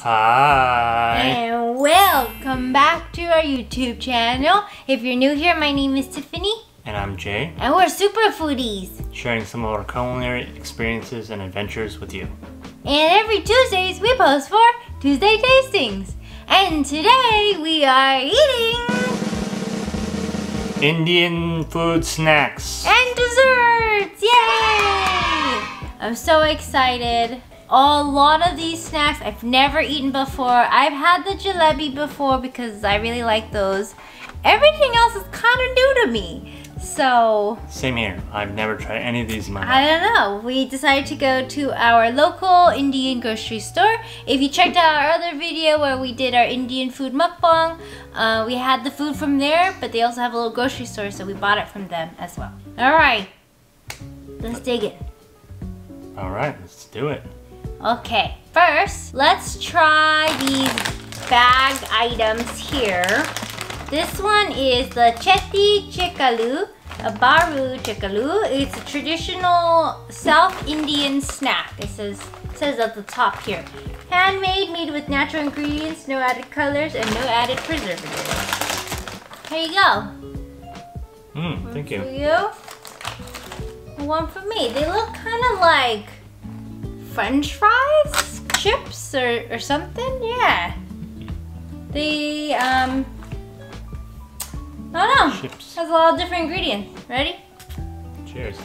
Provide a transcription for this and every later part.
Hi. And welcome back to our YouTube channel. If you're new here, my name is Tiffany. And I'm Jay, And we're super foodies. sharing some of our culinary experiences and adventures with you. And every Tuesdays we post for Tuesday Tastings. And today we are eating Indian food snacks. and desserts! Yay! I'm so excited. A lot of these snacks I've never eaten before. I've had the jalebi before because I really like those. Everything else is kind of new to me. So, Same here. I've never tried any of these in my I don't know. We decided to go to our local Indian grocery store. If you checked out our other video where we did our Indian food mukbang, uh, we had the food from there, but they also have a little grocery store, so we bought it from them as well. All right, let's dig it. All right, let's do it. Okay, first, let's try these bag items here. This one is the Cheti Chikalu, a Baru Chikalu. It's a traditional South Indian snack. It says, says at the top here. Handmade, made with natural ingredients, no added colors, and no added preservatives. Here you go. Mm, thank you. you. One for me. They look kind of like French fries, chips, or, or something. Yeah. The, um. I don't know. Chips. Has a lot of different ingredients. Ready? Cheers.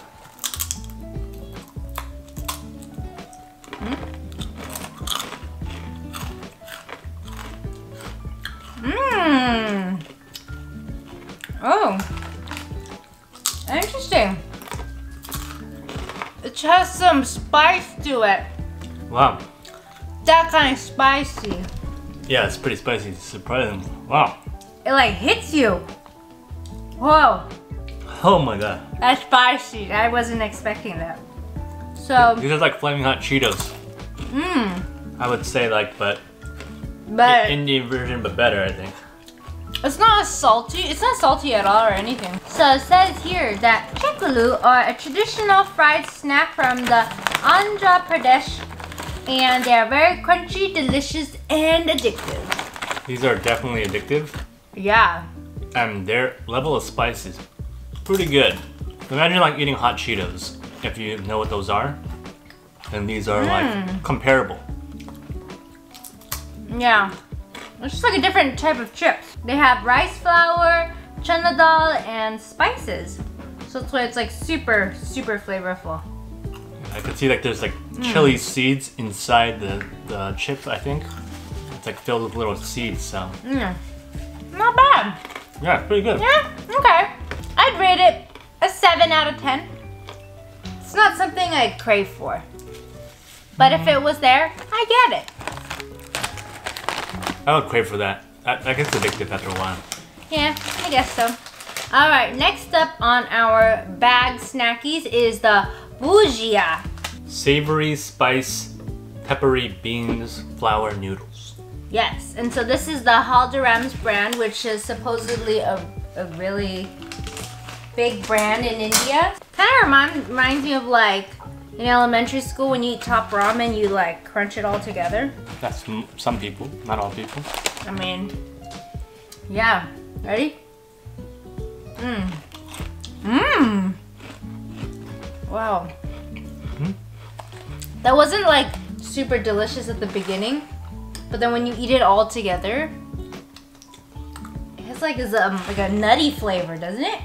Mmm. Oh. Interesting. It has some spice to it. Wow. That kind of spicy. Yeah, it's pretty spicy. Surprising. Wow. It like hits you. Whoa, Oh my god. that's spicy. I wasn't expecting that. So, These are like flaming hot Cheetos. mmm, I would say like, but but Indian version, but better, I think. It's not salty. It's not salty at all or anything. So it says here that chikulu are a traditional fried snack from the Andhra Pradesh, and they are very crunchy, delicious, and addictive. These are definitely addictive, Yeah. and their level of spice is pretty good. Imagine like eating hot Cheetos. If you know what those are, then these are like hmm. comparable. Yeah. It's just like a different type of chips. They have rice flour, chana dal, and spices. So that's why it's like super, super flavorful. I could see like there's like chili seeds inside the, the chips, I think. It's like filled with little seeds, so Mm. Not bad. yeah, pretty good. Yeah, okay. I'd rate it a 7 out of 10. It's not something I'd crave for. But if it was there, I get it. I would crave for that. That, that gets addictive after a while. Yeah, I guess so. All right, next up on our bag snackies is the bujia. Savory spice, peppery beans, flour noodles. Yes, and so this is the Haldiram's brand, which is supposedly a, a really big brand in India. Kind of remind, reminds me of like in elementary school when you eat top ramen, you like crunch it all together. That's m- some people, not all people. I mean, yeah. Ready? Mmm. Mmm. Wow. Mhm. That wasn't like super delicious at the beginning, but then when you eat it all together, it has like this um like a nutty flavor, doesn't it?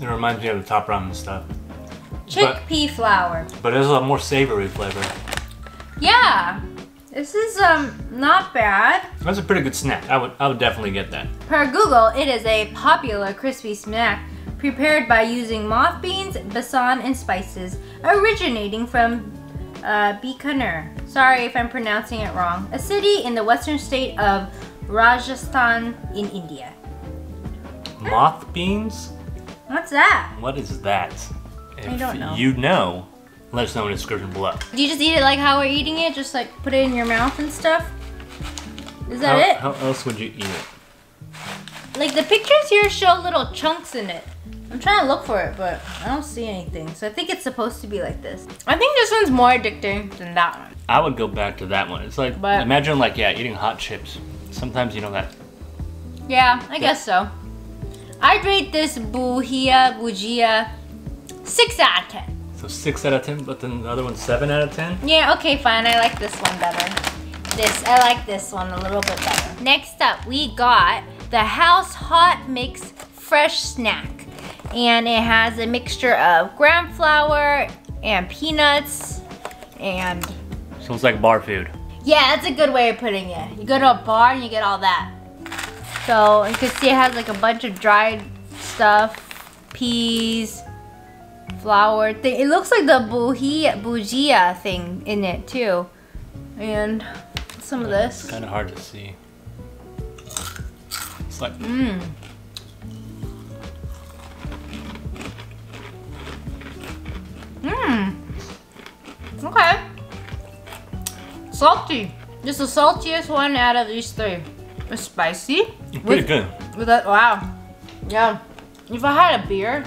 It reminds me of the top ramen stuff. Chickpea flour. But it's a more savory flavor. Yeah. This is um not bad. That's a pretty good snack. I would I would definitely get that. Per Google, it is a popular crispy snack prepared by using moth beans, besan, and spices, originating from uh, Bikaner. Sorry if I'm pronouncing it wrong. A city in the western state of Rajasthan in India. Moth beans? What's that? What is that? If don't know. you know, let us know in the description below. Do you just eat it like how we're eating it? Just like put it in your mouth and stuff? Is that how, it? How else would you eat it? Like the pictures here show little chunks in it. I'm trying to look for it, but I don't see anything. So I think it's supposed to be like this. I think this one's more addicting than that one. I would go back to that one. It's like But- imagine like yeah, eating hot chips. Sometimes you know that Yeah, I guess so. I'd rate this Buhia Bujia 6 out of 10. so six out of ten, but then the other one's seven out of ten. Yeah, okay, fine. I like this one better. This, I like this one a little bit better. Next up, we got the House Hot Mix Fresh Snack. And it has a mixture of gram flour and peanuts and So it's like bar food. yeah, that's a good way of putting it. You go to a bar and you get all that. So you can see it has like a bunch of dried stuff, peas, flour thing. It looks like the bujia, bujia thing in it too. And some of It's this. kind of hard to see. It's like Mmm. Mmm. Okay. Salty. This is the saltiest one out of these three. It's spicy. pretty With- good. With that, wow. Yeah. If I had a beer,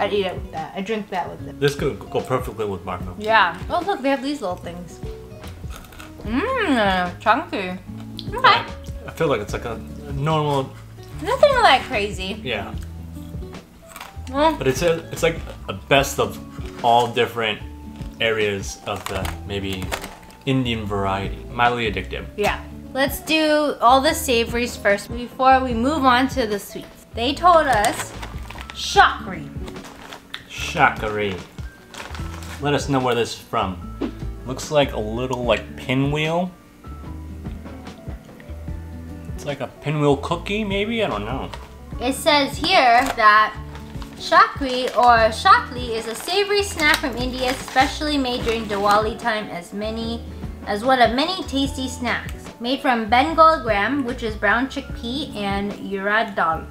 I'd eat it with that. I drink that with it. This could go perfectly with bar food. Yeah. Oh look, they have these little things. Mmm, chunky. Okay. I feel like it's like a, a normal Nothing like crazy. yeah, Mm, but it's a it's like a best of all different areas of the maybe Indian variety. Mildly addictive. yeah. Let's do all the savories first before we move on to the sweets. They told us shakri. Shakari. Let us know where this is from. Looks like a little like pinwheel. It's like a pinwheel cookie, maybe? I don't know. It says here that shakri or shakli is a savory snack from India, specially made during Diwali time as many as one of many tasty snacks. Made from Bengal gram, which is brown chickpea, and urad dal.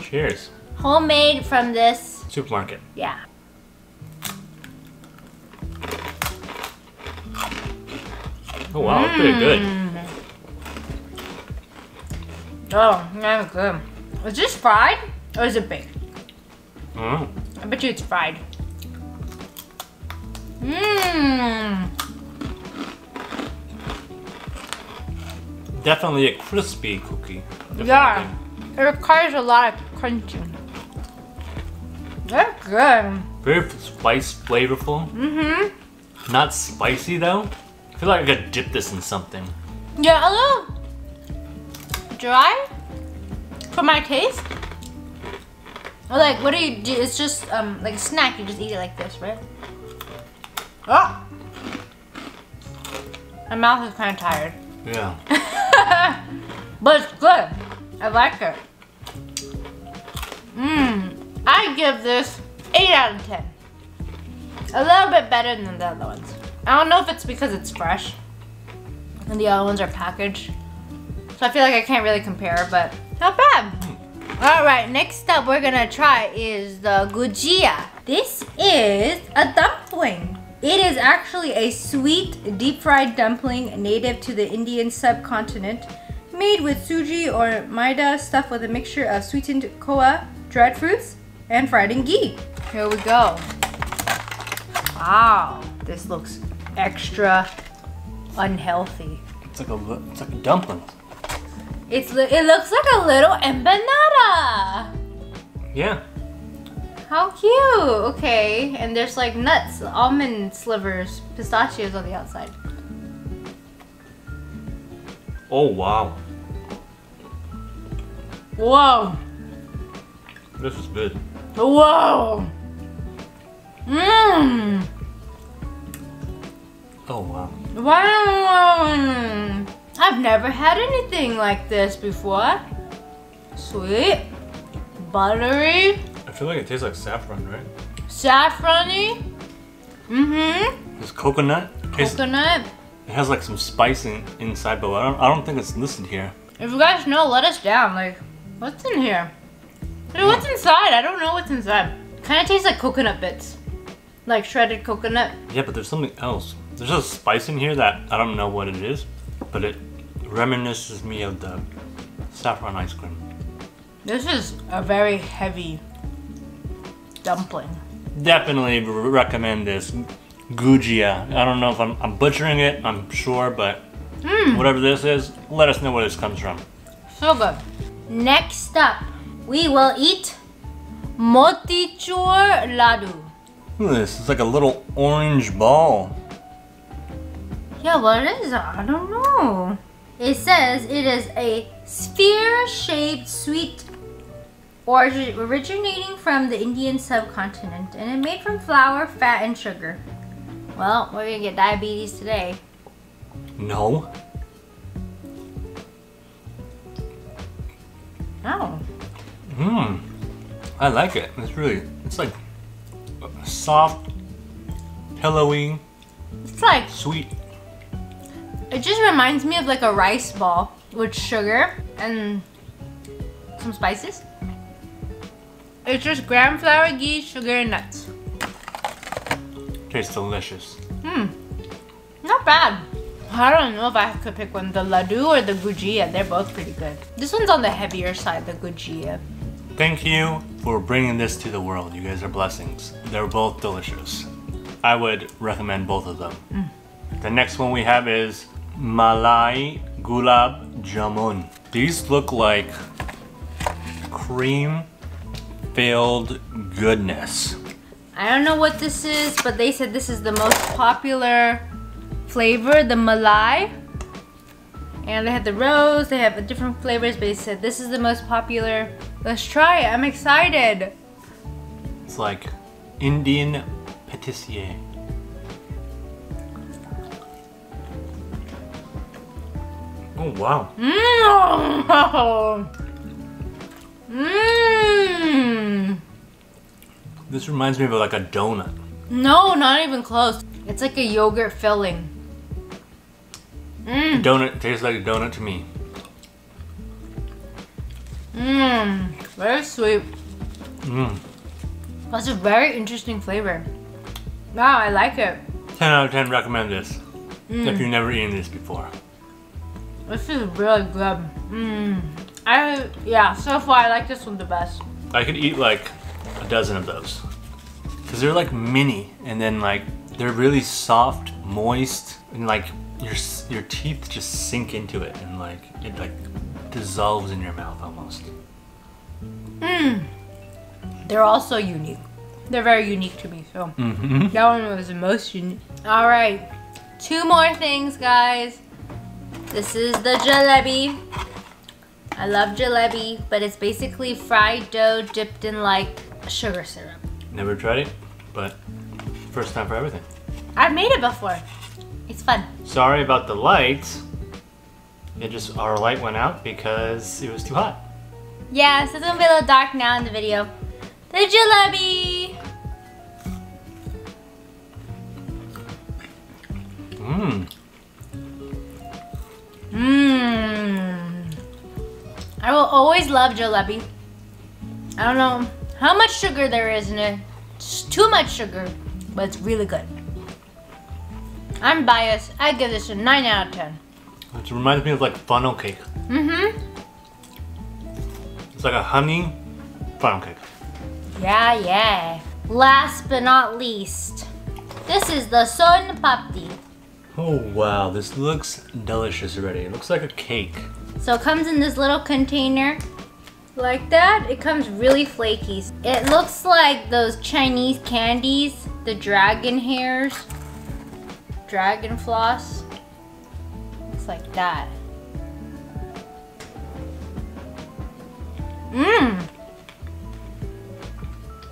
Cheers. Homemade from this, Supermarket. yeah. Oh wow, that's pretty good. Mm. Oh, that's good. Is this fried or is it baked? Oh, I bet you it's fried. Mmm. definitely a crispy cookie. Yeah. It requires a lot of crunching. That's good. Very spice flavorful. Mm-hmm. Not spicy though. I feel like I could dip this in something. Yeah, a little dry for my taste. Or like, what do you do? It's just um like a snack. You just eat it like this, right? Oh. My mouth is kind of tired. Yeah. but it's good. I like it. Mmm. I give this 8 out of 10. A little bit better than the other ones. I don't know if it's because it's fresh and the other ones are packaged. So I feel like I can't really compare, but not bad. Alright, next up we're gonna try is the gujia. This is a dumpling. It is actually a sweet deep fried dumpling native to the Indian subcontinent, made with suji or maida stuffed with a mixture of sweetened koa, dried fruits, and fried in ghee. Here we go. Wow, this looks extra unhealthy. It's like a it's like a dumpling. It's it looks like a little empanada. Yeah. How cute. Okay, and there's like nuts, almond slivers, pistachios on the outside. Oh wow. Whoa. This is good. Whoa. Mmm. Oh wow. Wow. I've never had anything like this before. Sweet, buttery, I feel like it tastes like saffron, right? saffrony. Mm-hmm. This coconut. It's- Coconut. It has like some spice in, inside, but I don't, I don't think it's listed here. If you guys know, let us down. Like, what's in here? What's inside? I don't know what's inside. Kind of tastes like coconut bits. Like shredded coconut. Yeah, but there's something else. There's a spice in here that I don't know what it is, but it reminisces me of the saffron ice cream. This is a very heavy dumpling. Definitely recommend this. Gujia. I don't know if I'm, I'm butchering it, I'm sure, but Mmm, whatever this is, let us know where this comes from. so good. Next up, we will eat motichur ladu. Look at this. It's like a little orange ball. Yeah, what is it? I don't know. It says it is a sphere-shaped sweet originating from the Indian subcontinent and it made from flour, fat, and sugar. Well, we're gonna get diabetes today. No. Oh. Mmm. I like it. It's really, it's like soft, pillowy, It's like, sweet. it just reminds me of like a rice ball with sugar and some spices. It's just gram flour, ghee, sugar, and nuts. Tastes delicious. Hmm. Not bad. I don't know if I could pick one. The laddu or the gujia. They're both pretty good. This one's on the heavier side, the gujia. Thank you for bringing this to the world. You guys are blessings. They're both delicious. I would recommend both of them. Mm. The next one we have is Malai Gulab Jamun. These look like cream filled goodness. I don't know what this is, but they said this is the most popular flavor, the malai. And they have the rose, they have different flavors, but they said this is the most popular. Let's try it. I'm excited. It's like Indian patissier. Oh wow. Mmm. Mmm. This reminds me of like a donut. No, not even close. It's like a yogurt filling. Mmm. Donut tastes like a donut to me. Mmm. Very sweet. Mm. That's a very interesting flavor. Wow, I like it. 10 out of 10 recommend this. Mm. If you've never eaten this before. This is really good. Mmm. I yeah. So far, I like this one the best. I could eat like a dozen of those. Cause they're like mini and then like they're really soft, moist, and like your your teeth just sink into it and like it like dissolves in your mouth almost. Mmm. They're also unique. They're very unique to me. So Mm-hmm. that one was the most unique. All right, two more things, guys. This is the jalebi. I love jalebi, but it's basically fried dough dipped in like sugar syrup. Never tried it, but first time for everything. I've made it before. It's fun. Sorry about the lights. It just our light went out because it was too hot. Yeah, so it's gonna be a little dark now in the video. The jalebi! Mmm. Mmm. I will always love jalebi. I don't know how much sugar there is in it. It's too much sugar, but it's really good. I'm biased. I give this a 9 out of 10. It reminds me of like funnel cake. Mm-hmm. It's like a honey funnel cake. Yeah, yeah. Last but not least, this is the son papdi. Oh wow, this looks delicious already. It looks like a cake. So it comes in this little container like that. It comes really flaky. It looks like those Chinese candies, the dragon hairs, dragon floss. Like that. Mmm.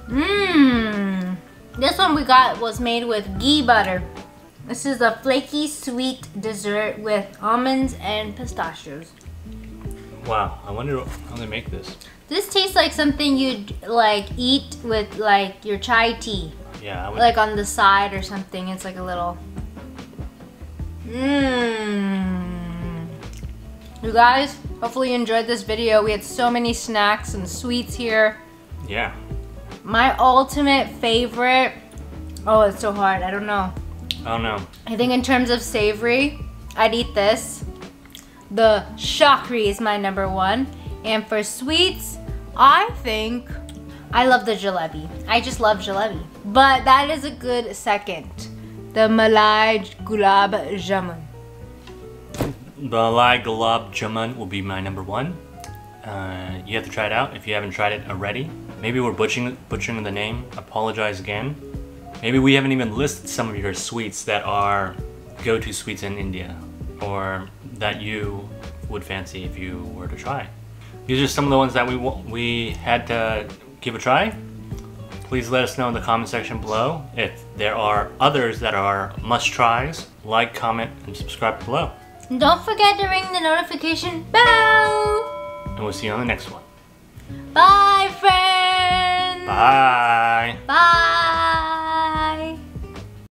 Mmm. This one we got was made with ghee butter. This is a flaky sweet dessert with almonds and pistachios. Wow, I wonder how they make this. This tastes like something you'd like eat with like your chai tea, Yeah, I would. like on the side or something. It's like a little. Mmm. You guys, hopefully you enjoyed this video. We had so many snacks and sweets here. yeah. My ultimate favorite. Oh, it's so hard. I don't know. Oh, I don't know. I think in terms of savory, I'd eat this. The Shakri is my number one. And for sweets, I think I love the jalebi. I just love jalebi. But that is a good second. the Malai Gulab Jamun. The Malai Gulab Jamun will be my number one. Uh, you have to try it out if you haven't tried it already. Maybe we're butchering, butchering the name. Apologize again. Maybe we haven't even listed some of your sweets that are go-to sweets in India or that you would fancy if you were to try. These are some of the ones that we we had to give a try. Please let us know in the comment section below if there are others that are must-tries. Like, comment, and subscribe below. And don't forget to ring the notification bell. And we'll see you on the next one. Bye, friends. Bye. Bye.